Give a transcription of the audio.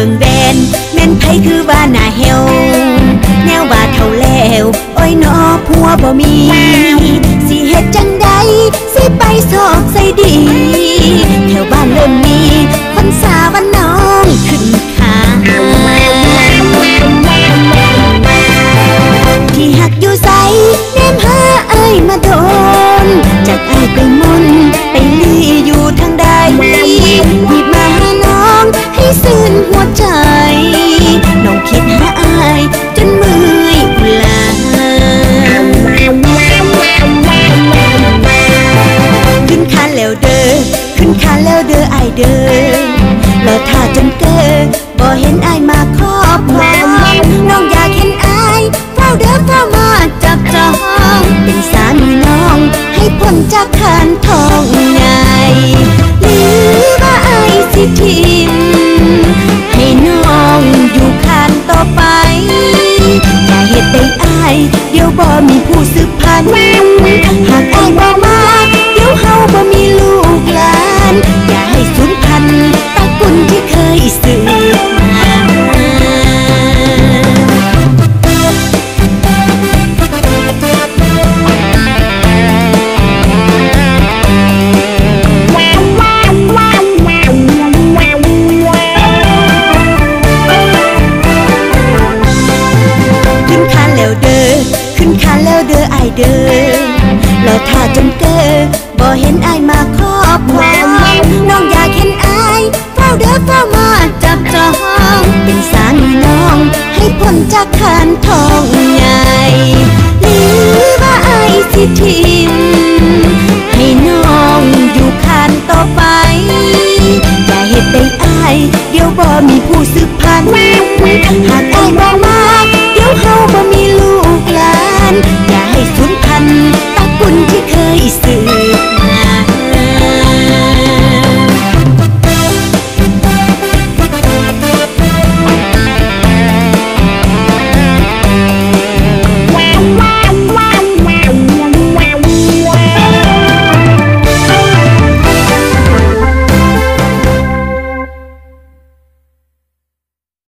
บิ่งแดนแม่นไผคือว่าหน้าเฮวแนวว่าเท่าแล้วโอ้ยนอผัวบ่มี สิเฮ็ดจังไดสิไปสอกใส่ดีแถวบ้านเริ่มมีคนสาวันน้องขึ้นคาที่หักอยู่ใสเนมนหาเอ้ยมาโด ทองใหญ่หรือว่าไอสิทิน ให้น้องอยู่คานต่อไป อย่าเหตุใดอาย เดี๋ยวบ่มีผู้ซื้อ และถ้าจนเกอบ่เห็นอายมาครอบครองน้องอยากเห็นอายเฝ้าเด้อเฝ้ามาจับจองเป็นสามีน้อง ให้พ้นจากคานทองใหญ่หรือว่าอายสิทิ้งให้น้องอยู่คานต่อไปอย่าเห็นได้อาย เดี๋ยวบ่มีผู้สืบพันหากอายบ่มา